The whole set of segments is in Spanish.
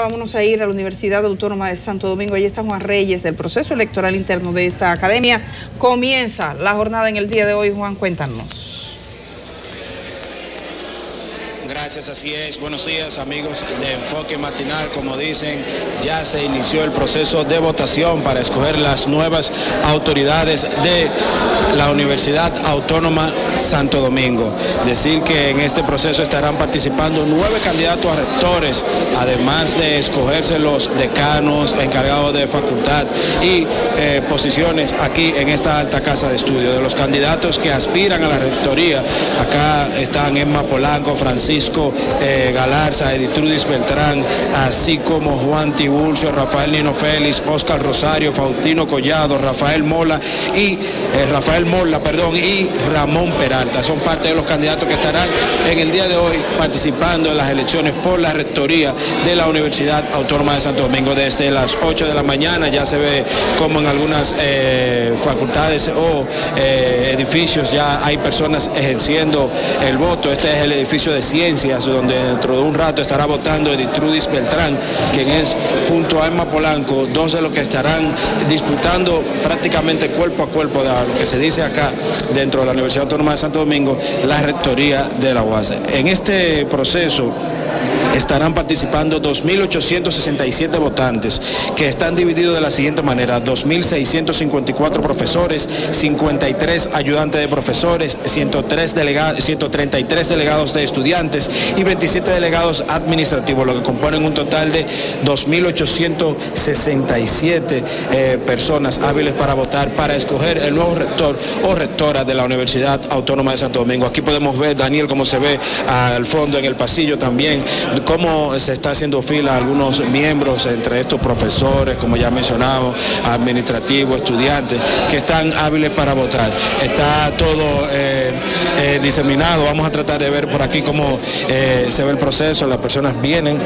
Vámonos a ir a la Universidad Autónoma de Santo Domingo. Allí está Juan Reyes. El proceso electoral interno de esta academia comienza la jornada en el día de hoy. Juan, cuéntanos. Gracias, así es. Buenos días amigos de Enfoque Matinal. Como dicen, ya se inició el proceso de votación para escoger las nuevas autoridades de la Universidad Autónoma Santo Domingo. Decir que en este proceso estarán participando nueve candidatos a rectores, además de escogerse los decanos, encargados de facultad y eh, posiciones aquí en esta alta casa de estudio. De los candidatos que aspiran a la rectoría, acá están Emma Polanco, Francisco, eh, Galarza, Editrudis Beltrán, así como Juan Tibulcio, Rafael Nino Félix, Oscar Rosario, Faustino Collado, Rafael Mola y eh, Rafael Mola, perdón, y Ramón Peralta. Son parte de los candidatos que estarán en el día de hoy participando en las elecciones por la rectoría de la Universidad Autónoma de Santo Domingo desde las 8 de la mañana. Ya se ve como en algunas eh, facultades o edificios ya hay personas ejerciendo el voto. Este es el edificio de ciencia donde dentro de un rato estará votando Editrudis Beltrán, quien es junto a Emma Polanco, dos de los que estarán disputando prácticamente cuerpo a cuerpo de lo que se dice acá dentro de la Universidad Autónoma de Santo Domingo, la rectoría de la UAS. En este proceso estarán participando 2.867 votantes que están divididos de la siguiente manera, 2.654 profesores, 53 ayudantes de profesores, 103 delegados, 133 delegados de estudiantes y 27 delegados administrativos, lo que componen un total de 2.867 eh, personas hábiles para votar, para escoger el nuevo rector o rectora de la Universidad Autónoma de Santo Domingo. Aquí podemos ver, Daniel, cómo se ve al fondo en el pasillo también, cómo se está haciendo fila algunos miembros, entre estos profesores, como ya mencionamos, administrativos, estudiantes, que están hábiles para votar. Está todo eh, eh, diseminado. Vamos a tratar de ver por aquí cómo eh, se ve el proceso. Las personas vienen,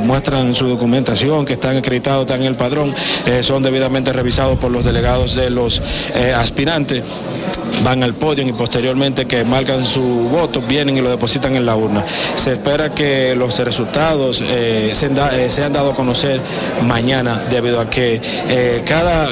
muestran su documentación, que están acreditados, están en el padrón, son debidamente revisados por los delegados de los aspirantes van al podio y posteriormente que marcan su voto, vienen y lo depositan en la urna. Se espera que los resultados eh, eh, sean, dados a conocer mañana debido a que eh, cada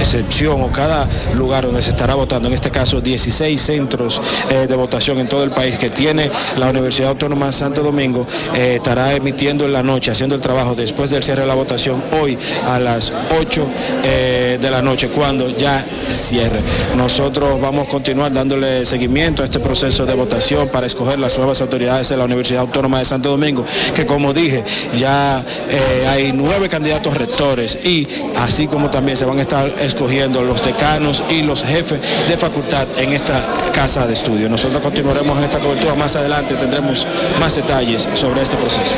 excepción o cada lugar donde se estará votando, en este caso 16 centros de votación en todo el país que tiene la Universidad Autónoma Santo Domingo, estará emitiendo en la noche, haciendo el trabajo después del cierre de la votación hoy a las 8 de la noche, cuando ya cierre. Vamos a continuar dándole seguimiento a este proceso de votación para escoger las nuevas autoridades de la Universidad Autónoma de Santo Domingo, que como dije, ya eh, hay nueve candidatos rectores y así como también se van a estar escogiendo los decanos y los jefes de facultad en esta casa de estudio. Nosotros continuaremos en esta cobertura más adelante, tendremos más detalles sobre este proceso.